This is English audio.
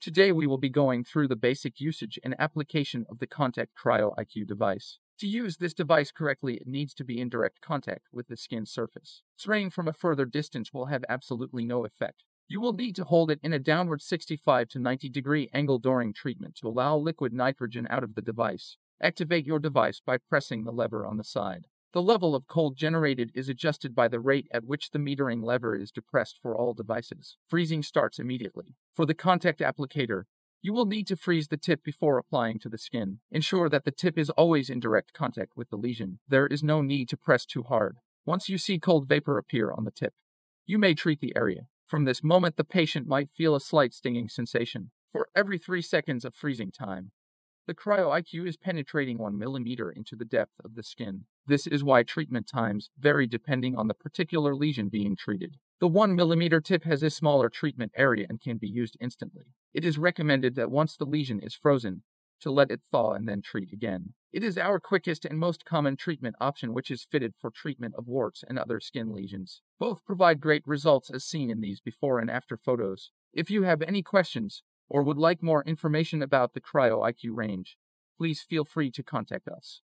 Today we will be going through the basic usage and application of the Contact Cryo IQ device. To use this device correctly, it needs to be in direct contact with the skin surface. Spraying from a further distance will have absolutely no effect. You will need to hold it in a downward 65 to 90 degree angle during treatment to allow liquid nitrogen out of the device. Activate your device by pressing the lever on the side. The level of cold generated is adjusted by the rate at which the metering lever is depressed for all devices. Freezing starts immediately. For the contact applicator, you will need to freeze the tip before applying to the skin. Ensure that the tip is always in direct contact with the lesion. There is no need to press too hard. Once you see cold vapor appear on the tip, you may treat the area. From this moment, the patient might feel a slight stinging sensation. For every 3 seconds of freezing time, the Cryo IQ is penetrating 1 millimeter into the depth of the skin. This is why treatment times vary depending on the particular lesion being treated. The 1 millimeter tip has a smaller treatment area and can be used instantly. It is recommended that once the lesion is frozen, to let it thaw and then treat again. It is our quickest and most common treatment option which is fitted for treatment of warts and other skin lesions. Both provide great results as seen in these before and after photos. If you have any questions, or would like more information about the Cryo IQ range, please feel free to contact us.